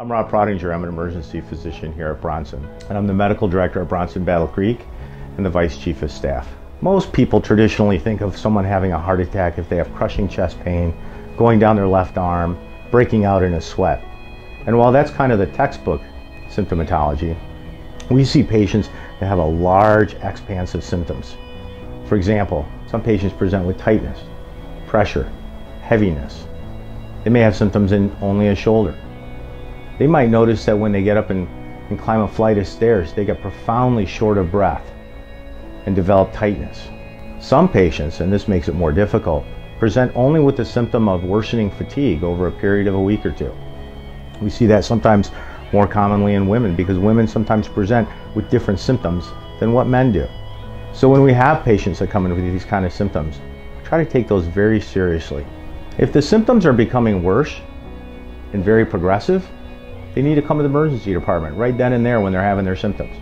I'm Rob Prodinger. I'm an emergency physician here at Bronson, and I'm the medical director at Bronson Battle Creek and the vice chief of staff. Most people traditionally think of someone having a heart attack if they have crushing chest pain, going down their left arm, breaking out in a sweat. And while that's kind of the textbook symptomatology, we see patients that have a large expansive symptoms. For example, some patients present with tightness, pressure, heaviness. They may have symptoms in only a shoulder they might notice that when they get up and, and climb a flight of stairs, they get profoundly short of breath and develop tightness. Some patients, and this makes it more difficult, present only with the symptom of worsening fatigue over a period of a week or two. We see that sometimes more commonly in women because women sometimes present with different symptoms than what men do. So when we have patients that come in with these kind of symptoms, try to take those very seriously. If the symptoms are becoming worse and very progressive, they need to come to the emergency department right then and there when they're having their symptoms.